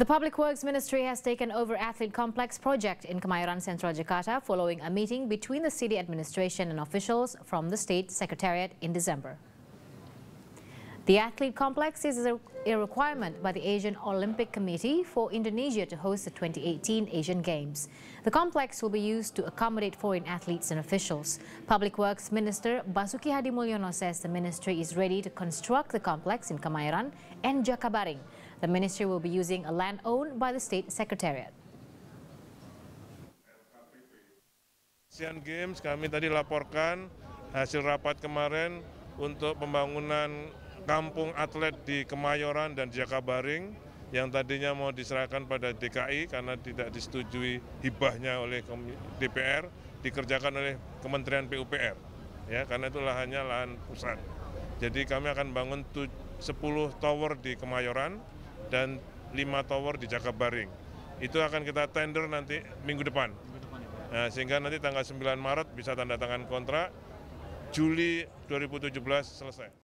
The Public Works Ministry has taken over Athlete Complex project in Kemayoran Central Jakarta following a meeting between the city administration and officials from the state secretariat in December. The athlete complex is a, requirement by the Asian Olympic Committee for Indonesia to host the 2018 Asian Games. The complex will be used to accommodate foreign athletes and officials. Public Works Minister Basuki Hadi Mulyono says the ministry is ready to construct the complex in Kemayoran and Jakabaring. The ministry will be using a land owned by the state secretariat. Asian Games kami tadi laporkan hasil rapat kemarin untuk pembangunan kampung atlet di Kemayoran dan Jakabaring yang tadinya mau diserahkan pada DKI karena tidak disetujui hibahnya oleh DPR dikerjakan oleh Kementerian PUPR ya karena itu lahannya lahan pusat. Jadi kami akan bangun 10 tower di Kemayoran dan 5 tower di Jakabaring. Itu akan kita tender nanti minggu depan. Nah, sehingga nanti tanggal 9 Maret bisa tanda tangan kontrak, Juli 2017 selesai.